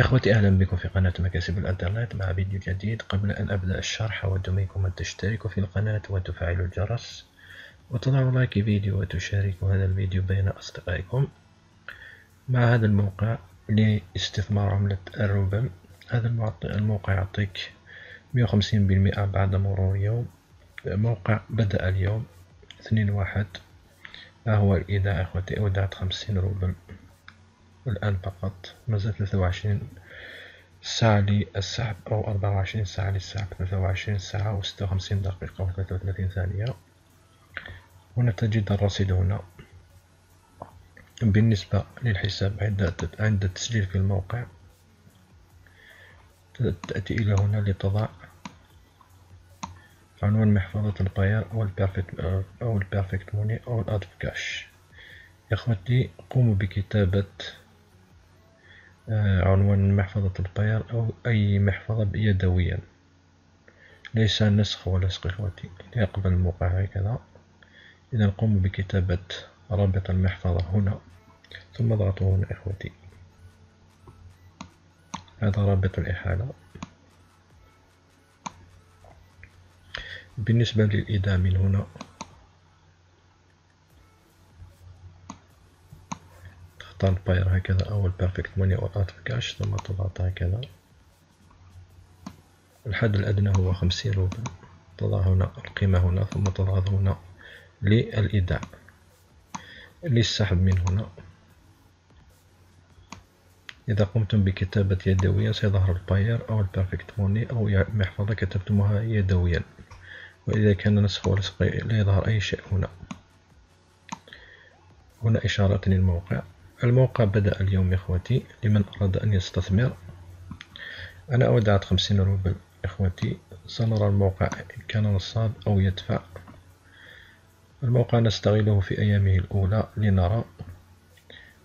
إخوتي أهلا بكم في قناة مكاسب الإنترنت مع فيديو جديد. قبل أن أبدأ الشرح أود منكم أن تشتركوا في القناة وتفعلوا الجرس وتضعوا like فيديو وتشاركوا هذا الفيديو بين أصدقائكم. مع هذا الموقع لاستثمار عملة الروبل هذا الموقع يعطيك مية وخمسين بالمئة بعد مرور يوم موقع بدأ اليوم اثنين واحد. ها هو الإيداع إخوتي أودعت خمسين روبل. الآن فقط. مازال ثلاثة وعشرين ساعة للسحب أو أربعة وعشرين ساعة للسحب. ثلاثة وعشرين ساعة وستة وخمسين دقيقة وثلاثة وثلاثين ثانية. هنا تجد الرصيد هنا. بالنسبة للحساب عند عند التسجيل في الموقع تأتي إلى هنا لتضع عنوان محفظة ال Payeer أو ال Perfect أو ال Perfect Money أو ال AdvCash يا إخوتي قوموا بكتابة عنوان محفظة الباير أو أي محفظة يدويا. ليس نسخ ولا لصق إخوتي. يقبل الموقع هكذا. إذا قوموا بكتابة رابط المحفظة هنا. ثم اضغطوا هنا إخوتي. هذا رابط الإحالة. بالنسبة للإيداع من هنا. تختار ال Payeer هكذا أو ال Perfect Money أو ال AdvCash ثم تضغط هكذا. الحد الأدنى هو خمسين روبل. تضع هنا القيمة هنا ثم تضغط هنا للإيداع. للسحب من هنا. إذا قمتم بكتابة يدويا سيظهر ال Payeer أو ال Perfect Money أو محفظة كتبتموها يدويا. وإذا كان نسخ ولصق لا يظهر أي شيء هنا. هنا إشارة للموقع. الموقع بدأ اليوم إخوتي لمن أراد أن يستثمر. أنا أودعت خمسين روبل إخوتي. سنرى الموقع إن كان نصاب أو يدفع. الموقع نستغله في أيامه الأولى لنرى.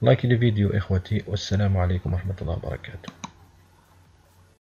لايك الفيديو إخوتي. والسلام عليكم ورحمة الله وبركاته.